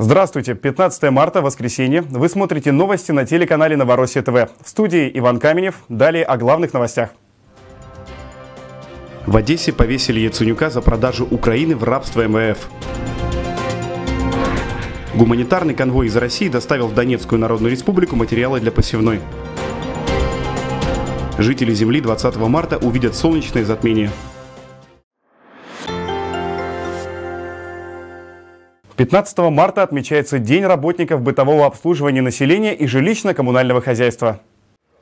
Здравствуйте, 15 марта, воскресенье. Вы смотрите новости на телеканале Новороссия ТВ. В студии Иван Каменев. Далее о главных новостях. В Одессе повесили Яценюка за продажу Украины в рабство МВФ. Гуманитарный конвой из России доставил в Донецкую Народную Республику материалы для посевной. Жители Земли 20 марта увидят солнечное затмение. 15 марта отмечается День работников бытового обслуживания населения и жилищно-коммунального хозяйства.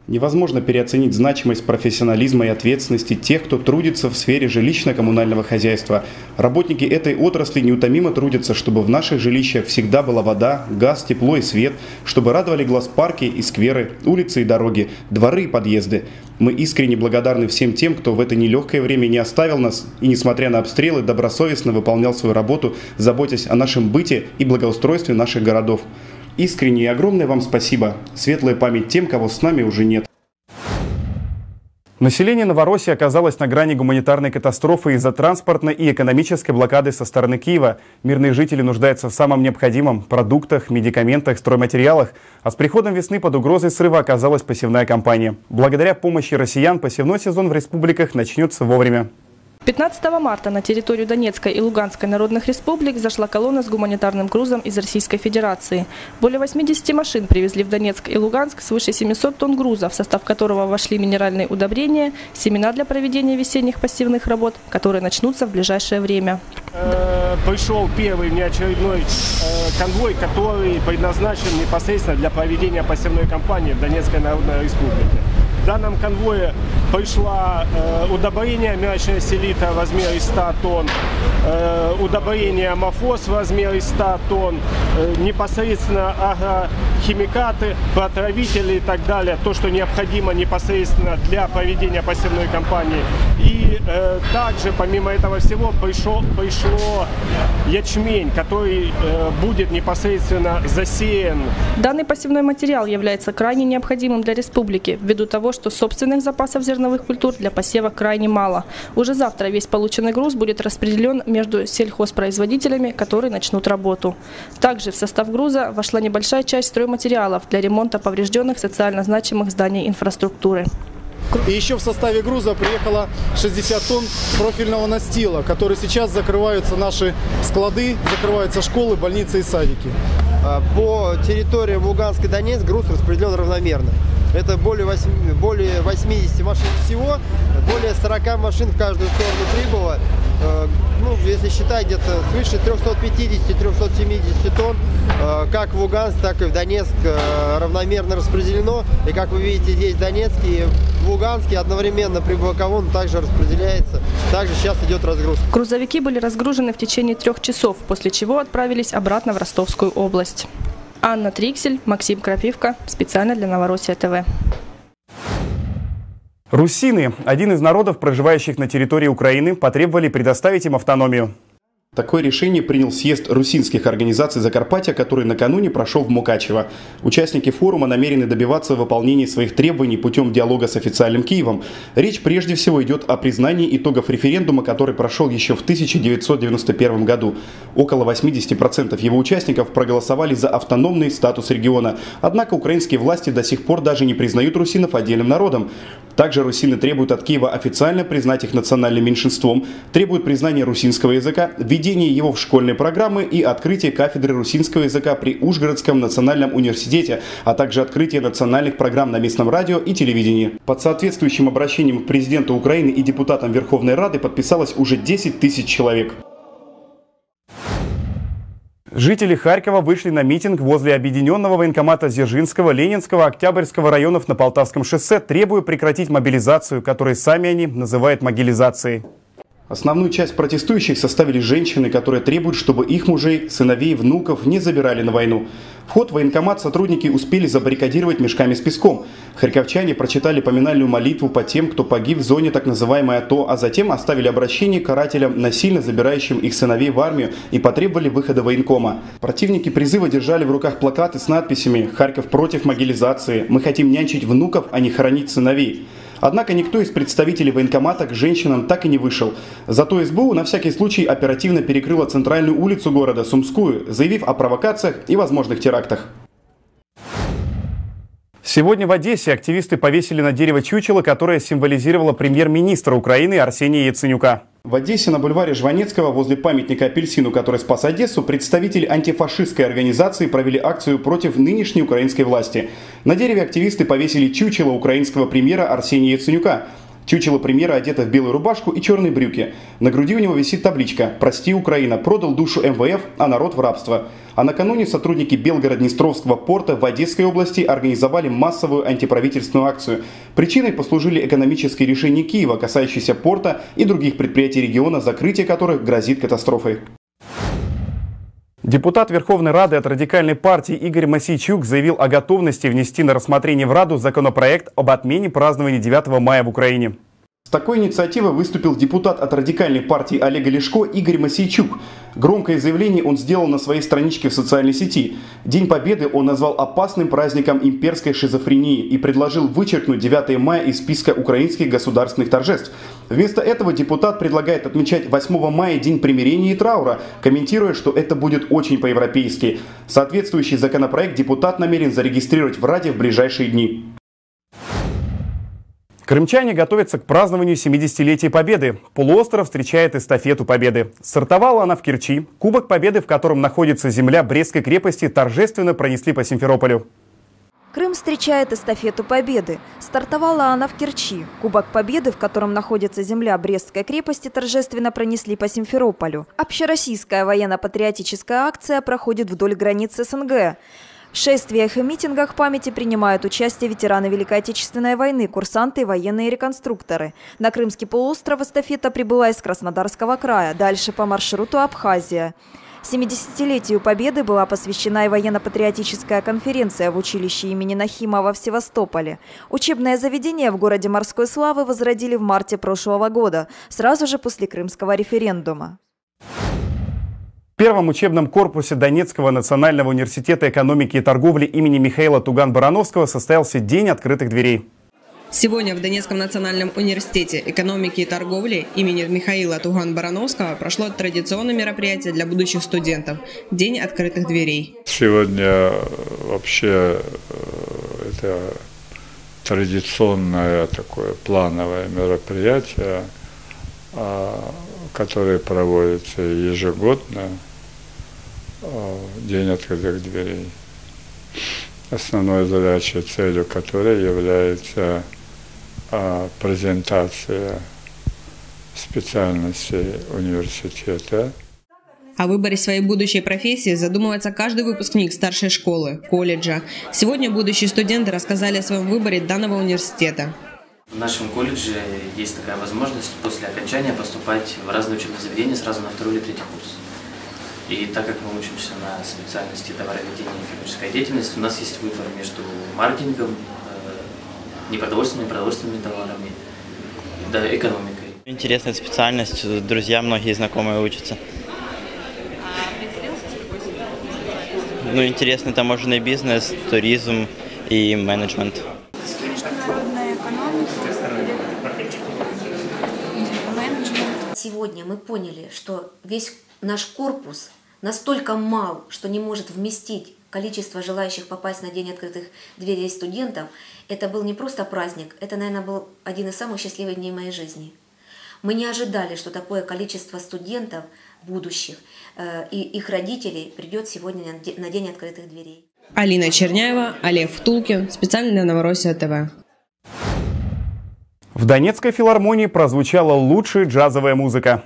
Невозможно переоценить значимость профессионализма и ответственности тех, кто трудится в сфере жилищно-коммунального хозяйства. Работники этой отрасли неутомимо трудятся, чтобы в наших жилищах всегда была вода, газ, тепло и свет, чтобы радовали глаз парки и скверы, улицы и дороги, дворы и подъезды. Мы искренне благодарны всем тем, кто в это нелегкое время не оставил нас и, несмотря на обстрелы, добросовестно выполнял свою работу, заботясь о нашем быте и благоустройстве наших городов. Искренне и огромное вам спасибо. Светлая память тем, кого с нами уже нет. Население Новороссии оказалось на грани гуманитарной катастрофы из-за транспортной и экономической блокады со стороны Киева. Мирные жители нуждаются в самом необходимом – продуктах, медикаментах, стройматериалах. А с приходом весны под угрозой срыва оказалась посевная кампания. Благодаря помощи россиян посевной сезон в республиках начнется вовремя. 15 марта на территорию Донецкой и Луганской народных республик зашла колонна с гуманитарным грузом из Российской Федерации. Более 80 машин привезли в Донецк и Луганск свыше 700 тонн груза, в состав которого вошли минеральные удобрения, семена для проведения весенних пассивных работ, которые начнутся в ближайшее время. Э, пришел первый неочередной э, конвой, который предназначен непосредственно для проведения пассивной кампании в Донецкой народной республике. В данном конвое пришла э, удобрение мячная селита в размере 100 тонн, э, удобрение амофос в размере 100 тонн, э, непосредственно агрохимикаты, протравители и так далее, то, что необходимо непосредственно для проведения посевной кампании. И э, также, помимо этого всего, пришел, пришло ячмень, который э, будет непосредственно засеян. Данный посевной материал является крайне необходимым для республики, ввиду того, что собственных запасов зерновых культур для посева крайне мало. Уже завтра весь полученный груз будет распределен между сельхозпроизводителями, которые начнут работу. Также в состав груза вошла небольшая часть стройматериалов для ремонта поврежденных социально значимых зданий инфраструктуры. И еще в составе груза приехало 60 тонн профильного настила, который сейчас закрываются наши склады, закрываются школы, больницы и садики. А, по территории Луганска и Донецк груз распределен равномерно. Это более, 8, более 80 машин всего, более 40 машин в каждую сторону прибыло. Э, ну, если считать, где-то свыше 350-370 тонн, э, как в Луганск, так и в Донецк э, равномерно распределено. И как вы видите, здесь в Донецке и в Луганске одновременно прибыло колонна также распределяется. Также сейчас идет разгрузка. Грузовики были разгружены в течение трех часов, после чего отправились обратно в Ростовскую область. Анна Триксель, Максим Крапивка. Специально для Новороссия ТВ. Русины, один из народов, проживающих на территории Украины, потребовали предоставить им автономию. Такое решение принял съезд русинских организаций Закарпатья, который накануне прошел в Мукачево. Участники форума намерены добиваться выполнения своих требований путем диалога с официальным Киевом. Речь прежде всего идет о признании итогов референдума, который прошел еще в 1991 году. Около 80% его участников проголосовали за автономный статус региона. Однако украинские власти до сих пор даже не признают русинов отдельным народом. Также русины требуют от Киева официально признать их национальным меньшинством, требуют признания русинского языка, введения его в школьные программы и открытия кафедры русинского языка при Ужгородском национальном университете, а также открытие национальных программ на местном радио и телевидении. Под соответствующим обращением к президенту Украины и депутатам Верховной Рады подписалось уже 10 тысяч человек. Жители Харькова вышли на митинг возле объединенного военкомата Дзержинского, Ленинского, Октябрьского районов на Полтавском шоссе, требуя прекратить мобилизацию, которую сами они называют могилизацией. Основную часть протестующих составили женщины, которые требуют, чтобы их мужей, сыновей, внуков не забирали на войну. Вход в военкомат сотрудники успели забаррикадировать мешками с песком. Харьковчане прочитали поминальную молитву по тем, кто погиб в зоне так называемой АТО, а затем оставили обращение карателям, насильно забирающим их сыновей в армию и потребовали выхода военкома. Противники призыва держали в руках плакаты с надписями «Харьков против могилизации», «Мы хотим нянчить внуков, а не хоронить сыновей». Однако никто из представителей военкомата к женщинам так и не вышел. Зато СБУ на всякий случай оперативно перекрыла центральную улицу города Сумскую, заявив о провокациях и возможных терактах. Сегодня в Одессе активисты повесили на дерево чучело, которое символизировало премьер-министра Украины Арсения Яценюка. В Одессе на бульваре Жванецкого возле памятника апельсину, который спас Одессу, представители антифашистской организации провели акцию против нынешней украинской власти. На дереве активисты повесили чучело украинского премьера Арсения Яценюка – Чучело премьера одето в белую рубашку и черные брюки. На груди у него висит табличка «Прости, Украина, продал душу МВФ, а народ в рабство». А накануне сотрудники Белгород-Днестровского порта в Одесской области организовали массовую антиправительственную акцию. Причиной послужили экономические решения Киева, касающиеся порта и других предприятий региона, закрытие которых грозит катастрофой. Депутат Верховной Рады от радикальной партии Игорь Масичук заявил о готовности внести на рассмотрение в Раду законопроект об отмене празднования 9 мая в Украине. С такой инициативой выступил депутат от радикальной партии Олега Лешко Игорь Масейчук. Громкое заявление он сделал на своей страничке в социальной сети. День Победы он назвал опасным праздником имперской шизофрении и предложил вычеркнуть 9 мая из списка украинских государственных торжеств. Вместо этого депутат предлагает отмечать 8 мая День примирения и траура, комментируя, что это будет очень по-европейски. Соответствующий законопроект депутат намерен зарегистрировать в Раде в ближайшие дни. Крымчане готовятся к празднованию 70-летия Победы. Полуостров встречает эстафету Победы. Стартовала она в Керчи. Кубок Победы, в котором находится земля Брестской крепости, торжественно пронесли по Симферополю. Крым встречает эстафету Победы. Стартовала она в Керчи. Кубок Победы, в котором находится земля Брестской крепости, торжественно пронесли по Симферополю. Общероссийская военно-патриотическая акция проходит вдоль границ СНГ. В шествиях и митингах памяти принимают участие ветераны Великой Отечественной войны, курсанты и военные реконструкторы. На Крымский полуостров эстафета прибыла из Краснодарского края, дальше по маршруту Абхазия. 70-летию Победы была посвящена и военно-патриотическая конференция в училище имени Нахимова в Севастополе. Учебное заведение в городе Морской Славы возродили в марте прошлого года, сразу же после крымского референдума. В первом учебном корпусе Донецкого национального университета экономики и торговли имени Михаила Туган-Барановского состоялся День открытых дверей. Сегодня в Донецком национальном университете экономики и торговли имени Михаила Туган-Барановского прошло традиционное мероприятие для будущих студентов – День открытых дверей. Сегодня вообще э, это традиционное такое плановое мероприятие, а, которое проводится ежегодно День открытых дверей. Основной задачей, целью которой является а, презентация специальностей университета. О выборе своей будущей профессии задумывается каждый выпускник старшей школы, колледжа. Сегодня будущие студенты рассказали о своем выборе данного университета. В нашем колледже есть такая возможность после окончания поступать в разные учебные заведения сразу на второй или третий курс. И так как мы учимся на специальности товароведения и фермерская деятельность, у нас есть выбор между маркетингом, э, непродовольственными продовольственными товарами, да, экономикой. Интересная специальность, друзья многие знакомые учатся. Ну, интересный таможенный бизнес, туризм и менеджмент. Сегодня мы поняли, что весь наш корпус настолько мал, что не может вместить количество желающих попасть на День открытых дверей студентов, это был не просто праздник, это, наверное, был один из самых счастливых дней моей жизни. Мы не ожидали, что такое количество студентов будущих э, и их родителей придет сегодня на День открытых дверей. Алина Черняева, Олег Втулкин, специально для Новороссия ТВ. В Донецкой филармонии прозвучала лучшая джазовая музыка.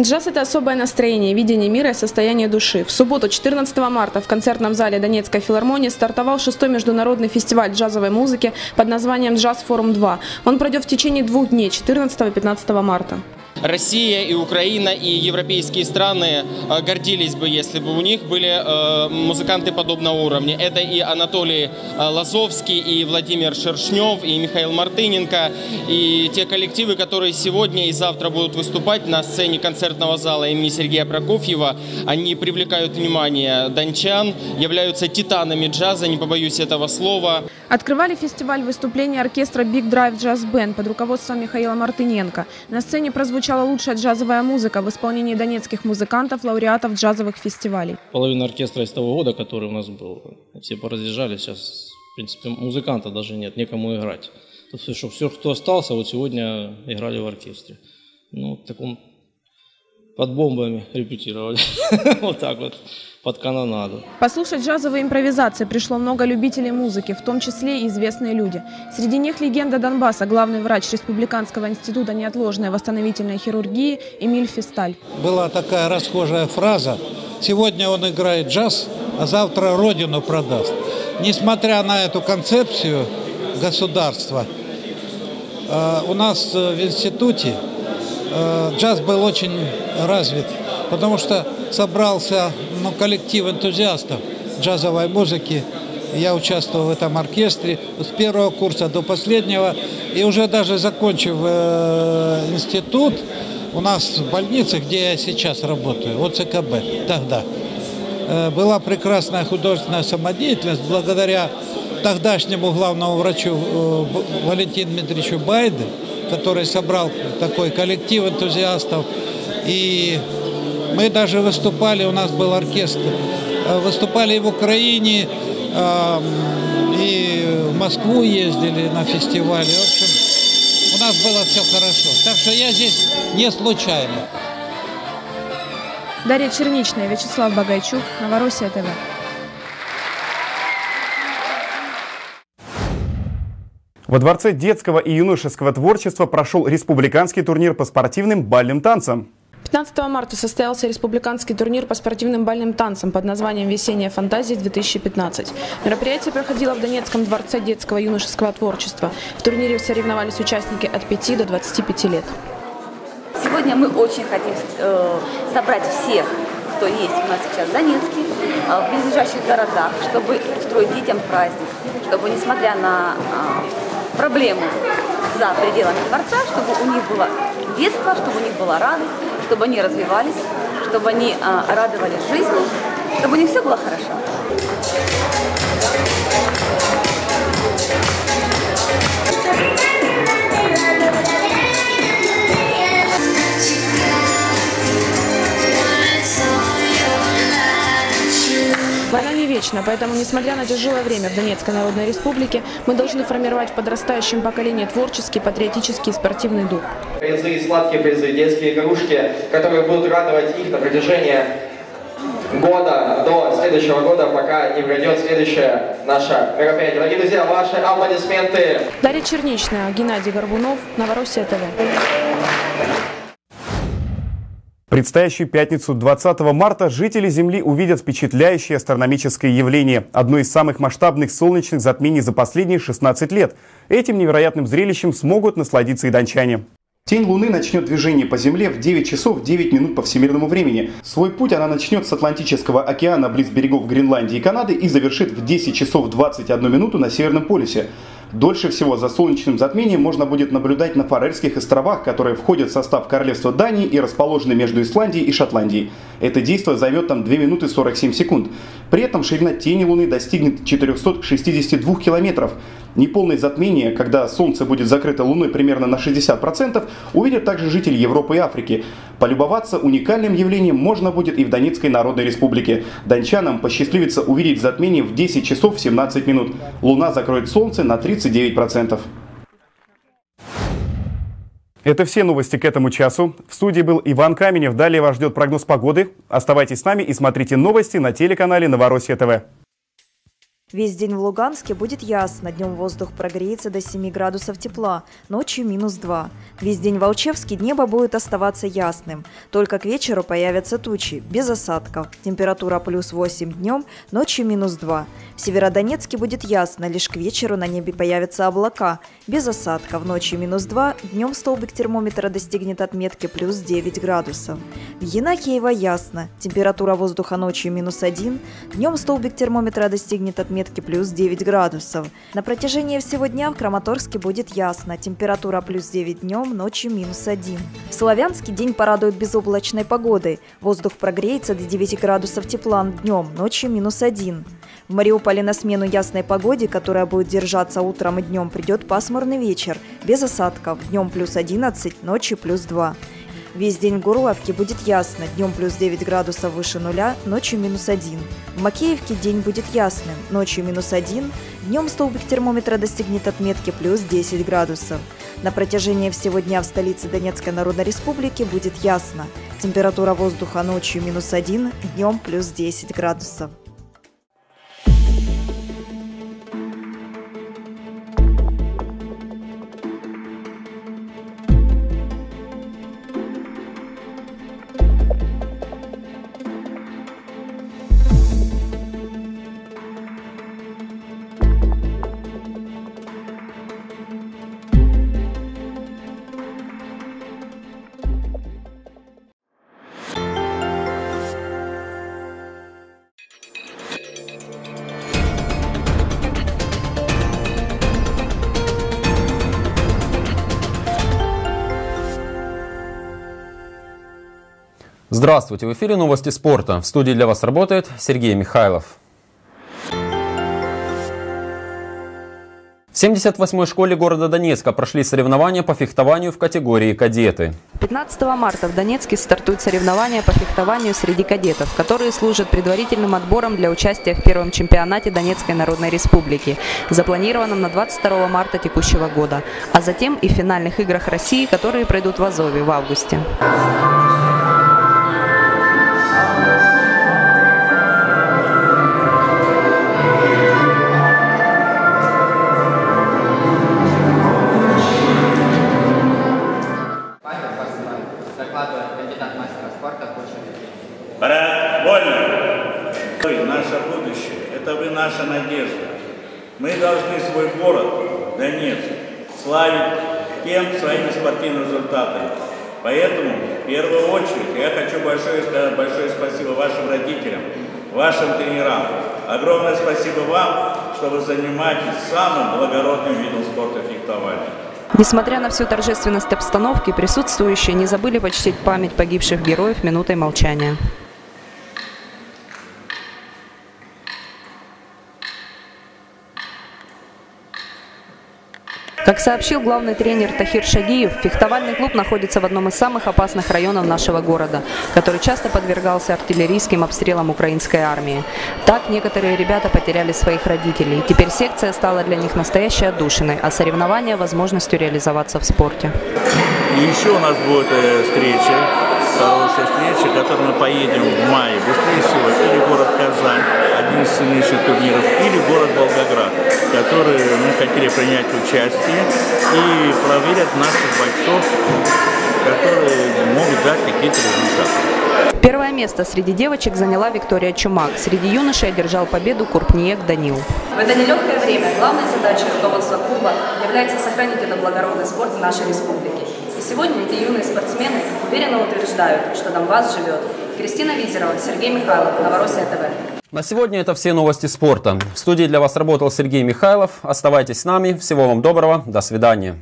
Джаз – это особое настроение, видение мира и состояние души. В субботу, 14 марта, в концертном зале Донецкой филармонии стартовал шестой международный фестиваль джазовой музыки под названием «Джаз Форум 2». Он пройдет в течение двух дней, 14 и 15 марта. Россия, и Украина, и европейские страны гордились бы, если бы у них были музыканты подобного уровня. Это и Анатолий Лазовский, и Владимир Шершнев, и Михаил Мартыненко, и те коллективы, которые сегодня и завтра будут выступать на сцене концертного зала имени Сергея Прокофьева. Они привлекают внимание дончан, являются титанами джаза, не побоюсь этого слова. Открывали фестиваль выступления оркестра Big Drive Jazz Band под руководством Михаила Мартыненко. На сцене прозвучала лучшая джазовая музыка в исполнении донецких музыкантов, лауреатов джазовых фестивалей. Половина оркестра из того года, который у нас был, все поразъезжали. Сейчас, в принципе, музыканта даже нет, некому играть. То есть, что все, кто остался, вот сегодня играли в оркестре. Ну, в таком под бомбами репетировали. вот так вот под канонаду. Послушать джазовые импровизации пришло много любителей музыки, в том числе и известные люди. Среди них легенда Донбасса, главный врач Республиканского института неотложной восстановительной хирургии Эмиль Фисталь. Была такая расхожая фраза «Сегодня он играет джаз, а завтра родину продаст». Несмотря на эту концепцию государства, э, у нас в институте э, джаз был очень развит, потому что собрался ну, коллектив энтузиастов джазовой музыки. Я участвовал в этом оркестре с первого курса до последнего. И уже даже закончив э, институт, у нас в больнице, где я сейчас работаю, ОЦКБ, тогда, э, была прекрасная художественная самодеятельность благодаря тогдашнему главному врачу э, Валентину Дмитриевичу Байде, который собрал такой коллектив энтузиастов. И мы даже выступали, у нас был оркестр, э, выступали и в Украине, и в Москву ездили на фестивале. В общем, у нас было все хорошо. Так что я здесь не случайно. Дарья Черничная, Вячеслав Багайчук, Новороссия ТВ. Во Дворце детского и юношеского творчества прошел республиканский турнир по спортивным бальным танцам. 15 марта состоялся республиканский турнир по спортивным бальным танцам под названием «Весенняя фантазия-2015». Мероприятие проходило в Донецком дворце детского и юношеского творчества. В турнире соревновались участники от 5 до 25 лет. Сегодня мы очень хотим э, собрать всех, кто есть у нас сейчас в Донецке, э, в близлежащих городах, чтобы устроить детям праздник, чтобы, несмотря на проблемы за пределами дворца, чтобы у них было детство, чтобы у них была радость, чтобы они развивались, чтобы они а, радовались жизни, чтобы у них все было хорошо. Вечна, поэтому, несмотря на тяжелое время в Донецкой Народной Республике, мы должны формировать в подрастающем поколении творческий, патриотический и спортивный дух. Призы, сладкие призы, детские игрушки, которые будут радовать их на протяжении года до следующего года, пока не пройдет следующее наше мероприятие. Дорогие друзья, ваши аплодисменты. Дарья Черничная, Геннадий Горбунов, Новороссия ТВ. Предстоящую пятницу 20 марта жители Земли увидят впечатляющее астрономическое явление, одно из самых масштабных солнечных затмений за последние 16 лет. Этим невероятным зрелищем смогут насладиться и дончане. Тень Луны начнет движение по Земле в 9 часов 9 минут по всемирному времени. Свой путь она начнет с Атлантического океана близ берегов Гренландии и Канады и завершит в 10 часов 21 минуту на Северном полюсе. Дольше всего за солнечным затмением можно будет наблюдать на Фарерских островах, которые входят в состав королевства Дании и расположены между Исландией и Шотландией. Это действие займет там 2 минуты 47 секунд. При этом ширина тени Луны достигнет 462 километров. Неполное затмение, когда Солнце будет закрыто Луной примерно на 60%, увидят также жители Европы и Африки. Полюбоваться уникальным явлением можно будет и в Донецкой Народной Республике. Дончанам посчастливится увидеть затмение в 10 часов 17 минут. Луна закроет Солнце на 39%. Это все новости к этому часу. В студии был Иван Каменев. Далее вас ждет прогноз погоды. Оставайтесь с нами и смотрите новости на телеканале Новороссия ТВ. Весь день в Луганске будет ясно. Днем воздух прогреется до 7 градусов тепла, ночью минус 2. Весь день в Алчевске небо будет оставаться ясным. Только к вечеру появятся тучи, без осадков. Температура плюс 8 днем, ночью минус 2. В Северодонецке будет ясно, лишь к вечеру на небе появятся облака. Без осадков, ночью минус 2, днем столбик термометра достигнет отметки плюс 9 градусов. В Енакиево ясно, температура воздуха ночью минус 1, днем столбик термометра достигнет отметки плюс 9 градусов. На протяжении всего дня в Краматорске будет ясно, температура плюс 9 днем, ночью минус 1. В Славянске день порадует безоблачной погодой, воздух прогреется до 9 градусов тепла днем, ночью минус 1. В Мариуполе на смену ясной погоде, которая будет держаться утром и днем, придет пасмурный вечер, без осадков, днем плюс 11, ночью плюс 2. Весь день в Горловке будет ясно, днем плюс 9 градусов выше нуля, ночью минус 1. В Макеевке день будет ясным, ночью минус 1, днем столбик термометра достигнет отметки плюс 10 градусов. На протяжении всего дня в столице Донецкой Народной Республики будет ясно. Температура воздуха ночью минус 1, днем плюс 10 градусов. Здравствуйте, в эфире новости спорта. В студии для вас работает Сергей Михайлов. В 78-й школе города Донецка прошли соревнования по фехтованию в категории «Кадеты». 15 марта в Донецке стартуют соревнования по фехтованию среди кадетов, которые служат предварительным отбором для участия в первом чемпионате Донецкой Народной Республики, запланированном на 22 марта текущего года, а затем и в финальных играх России, которые пройдут в Азове в августе. Наша надежда. Мы должны свой город, Донецк, славить тем своими спортивными результатами. Поэтому, в первую очередь, я хочу большое сказать большое спасибо вашим родителям, вашим тренерам. Огромное спасибо вам, что вы занимаетесь самым благородным видом спорта фехтования. Несмотря на всю торжественность обстановки, присутствующие не забыли почтить память погибших героев минутой молчания. Как сообщил главный тренер Тахир Шагиев, фехтовальный клуб находится в одном из самых опасных районов нашего города, который часто подвергался артиллерийским обстрелам украинской армии. Так некоторые ребята потеряли своих родителей. Теперь секция стала для них настоящей отдушиной, а соревнования – возможностью реализоваться в спорте. Еще у нас будет э, встреча хорошая встреча, которой мы поедем в мае. Быстрее всего или город Казань, один из сильнейших турниров, или город Волгоград, которые мы хотели принять участие и проверят наших бойцов, которые могут дать какие-то результаты. Первое место среди девочек заняла Виктория Чумак. Среди юношей одержал победу Курпниек Данил. В это нелегкое время главной задачей руководства клуба является сохранить этот благородный спорт в нашей республике. Сегодня эти юные спортсмены уверенно утверждают, что Донбасс живет. Кристина Визерова, Сергей Михайлов, Новороссия ТВ. На сегодня это все новости спорта. В студии для вас работал Сергей Михайлов. Оставайтесь с нами. Всего вам доброго. До свидания.